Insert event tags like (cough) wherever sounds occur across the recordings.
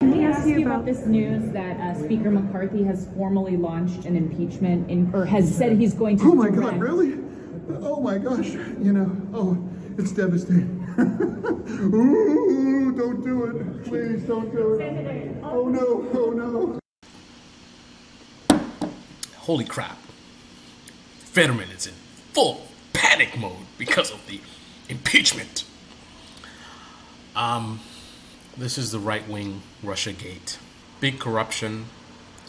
Can we ask you about this news that uh, Speaker McCarthy has formally launched an impeachment in, or has said he's going to? Oh my direct- God, really? Oh my gosh, you know, oh, it's devastating. (laughs) Ooh, don't do it. Please don't do it. Oh no, oh no. Holy crap. Fetterman is in full panic mode because of the impeachment. Um, this is the right wing Russia gate. Big corruption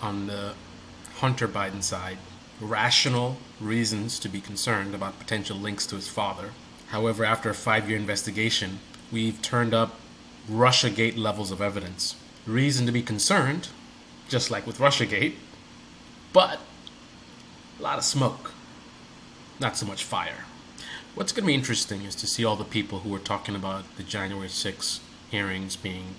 on the Hunter Biden side. Rational reasons to be concerned about potential links to his father. However, after a five year investigation, we've turned up Russia Gate levels of evidence. Reason to be concerned, just like with Russia Gate, but a lot of smoke, not so much fire. What's going to be interesting is to see all the people who are talking about the January 6 hearings being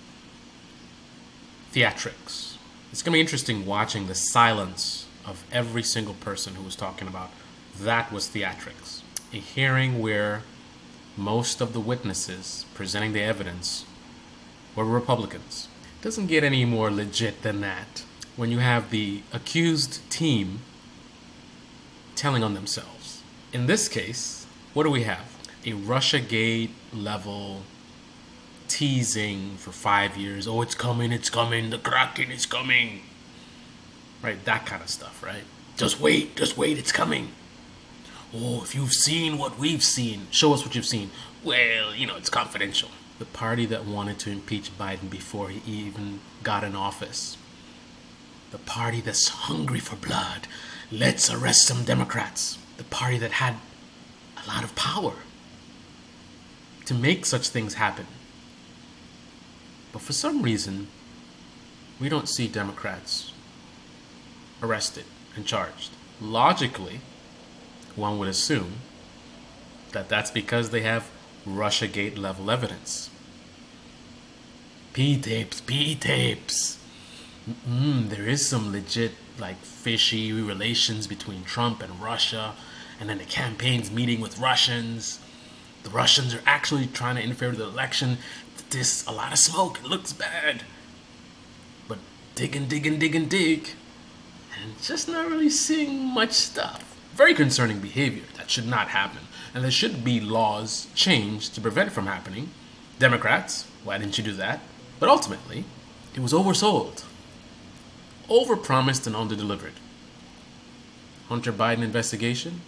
theatrics. It's going to be interesting watching the silence of every single person who was talking about that was theatrics. A hearing where most of the witnesses presenting the evidence were Republicans. Doesn't get any more legit than that when you have the accused team telling on themselves. In this case, what do we have? A Russiagate level teasing for five years. Oh, it's coming, it's coming, the Kraken is coming. Right, that kind of stuff, right? Just wait, just wait, it's coming. Oh, if you've seen what we've seen, show us what you've seen. Well, you know, it's confidential. The party that wanted to impeach Biden before he even got in office. The party that's hungry for blood. Let's arrest some Democrats. The party that had a lot of power to make such things happen. But for some reason, we don't see Democrats arrested and charged. Logically, one would assume that that's because they have Russiagate level evidence. P tapes, P tapes. Mm, there is some legit, like, fishy relations between Trump and Russia, and then the campaign's meeting with Russians. The Russians are actually trying to interfere with the election. There's a lot of smoke. It looks bad. But dig and dig and dig and just not really seeing much stuff. Very concerning behavior. That should not happen. And there should be laws changed to prevent it from happening. Democrats, why didn't you do that? But ultimately, it was oversold. Overpromised and underdelivered. Hunter Biden investigation,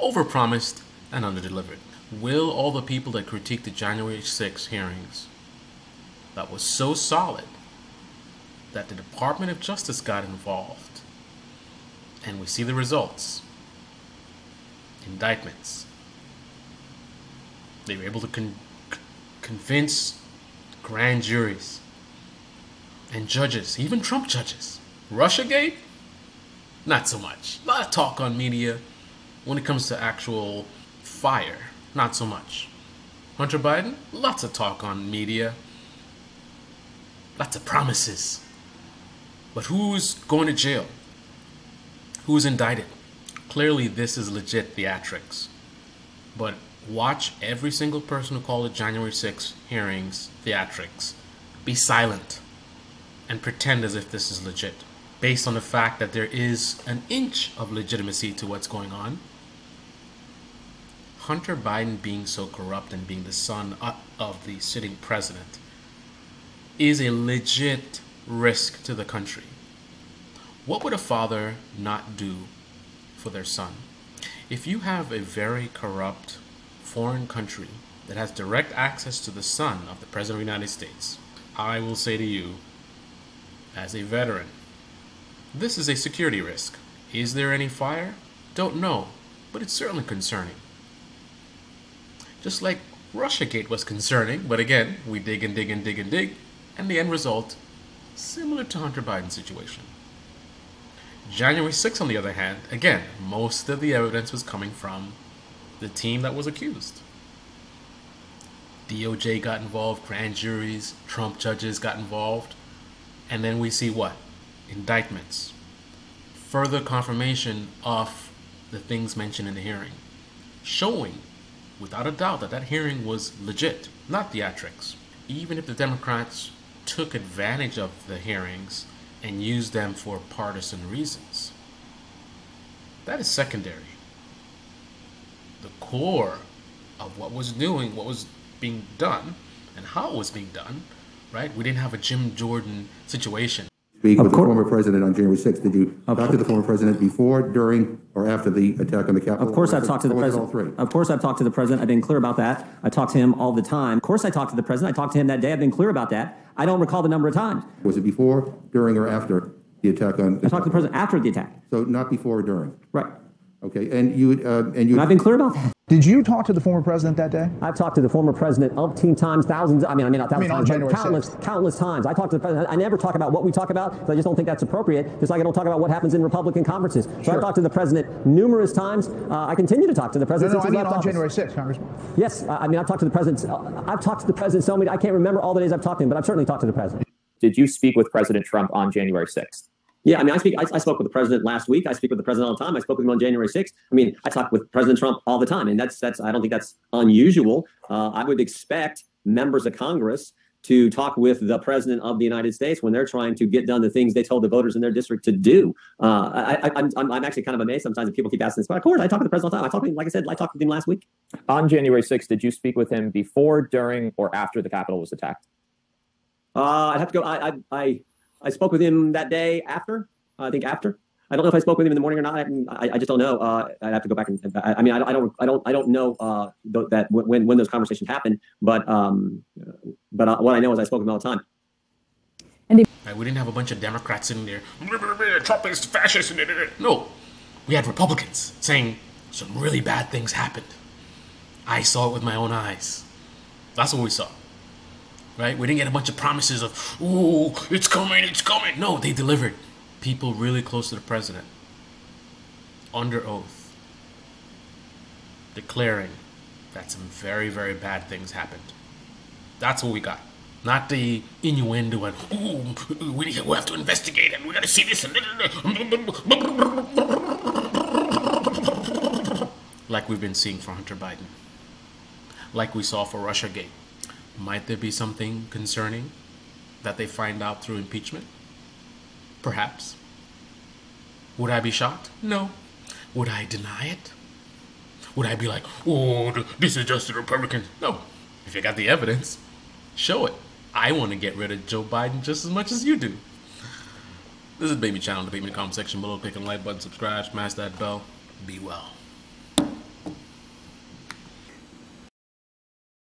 overpromised and underdelivered. Will all the people that critiqued the January 6 hearings that was so solid that the Department of Justice got involved. And we see the results. Indictments. They were able to con- convince grand juries and judges even Trump judges. Russiagate? Not so much. A lot of talk on media when it comes to actual fire. Not so much. Hunter Biden? Lots of talk on media lots of promises but who's going to jail? Who's indicted? Clearly, this is legit theatrics. But watch every single person who called it January 6 hearings theatrics be silent and pretend as if this is legit, based on the fact that there is an inch of legitimacy to what's going on. Hunter Biden being so corrupt and being the son uh, of the sitting president is a legit risk to the country. What would a father not do for their son? If you have a very corrupt foreign country that has direct access to the son of the President of the United States, I will say to you, as a veteran, this is a security risk. Is there any fire? Don't know, but it's certainly concerning. Just like Russiagate was concerning, but again, we dig and dig and dig and dig, and the end result similar to Hunter Biden's situation. January 6th, on the other hand, again, most of the evidence was coming from the team that was accused. DOJ got involved, grand juries, Trump judges got involved, and then we see what? Indictments. Further confirmation of the things mentioned in the hearing, showing without a doubt that that hearing was legit, not theatrics. Even if the Democrats took advantage of the hearings and used them for partisan reasons. That is secondary. The core of what was doing, what was being done, and how it was being done, right? We didn't have a Jim Jordan situation. Speak Of with the former president on January 6th. Did you talk to the former president before, during, or after the attack on the Capitol? Of course, I've talked to the or was it president. all three? Of course, I've talked to the president. I've been clear about that. I talk to him all the time. Of course, I talked to the president. I talked to him that day. I've been clear about that. I don't recall the number of times. Was it before, during, or after the attack on? I talked to the president after the attack. So not before or during? Right. Okay, and you, uh, and you. And I've been clear about that. Did you talk to the former president that day? I've talked to the former president umpteen times, thousands. I mean, I mean, not thousands mean, on times, but countless, 6th. countless times. I talked to the president. I never talk about what we talk about because I just don't think that's appropriate. Just like I don't talk about what happens in Republican conferences. So Sure. I've talked to the president numerous times. Uh, I continue to talk to the No, president no, since I mean on office. January 6th, Congressman. Yes, I I mean, I've talked to the president. uh, I've talked to the president so many. I can't remember all the days I've talked to him, but I've certainly talked to the president. Did you speak with President Trump on January 6th? Yeah, I mean, I speak. I, I spoke with the president last week. I speak with the president all the time. I spoke with him on January 6th. I mean, I talk with President Trump all the time, and that's that's. I don't think that's unusual. Uh, I would expect members of Congress to talk with the president of the United States when they're trying to get done the things they told the voters in their district to do. Uh, I, I, I'm, I'm I'm actually kind of amazed sometimes that people keep asking this. But of course, I talk to the president all the time. I talked to him, like I said, I talked with him last week. On January 6th, did you speak with him before, during, or after the Capitol was attacked? Uh, I'd have to go. I, I I I spoke with him that day after. I think after. I don't know if I spoke with him in the morning or not. I, I, I just don't know. Uh, I'd have to go back and. I, I mean, I don't, I don't, I don't, I don't know uh, th- that when when those conversations happened. But um, but uh, what I know is I spoke with him all the time. Right? We didn't have a bunch of Democrats in there. Trump is fascist. No, we had Republicans saying some really bad things happened. I saw it with my own eyes. That's what we saw. Right? We didn't get a bunch of promises of, "Ooh, it's coming, it's coming." No, they delivered. People really close to the president, under oath, declaring that some very, very bad things happened. That's what we got. Not the innuendo and, ooh, we, have to investigate and we gotta see this. Like we've been seeing for Hunter Biden. Like we saw for Russiagate. Might there be something concerning that they find out through impeachment? Perhaps. Would I be shocked? No. Would I deny it? Would I be like, oh, this is just the Republicans? No. If you got the evidence, show it. I want to get rid of Joe Biden just as much as you do. This is Baby Channel. Debate me in the comment section below. Click on the like button, subscribe, smash that bell. Be well.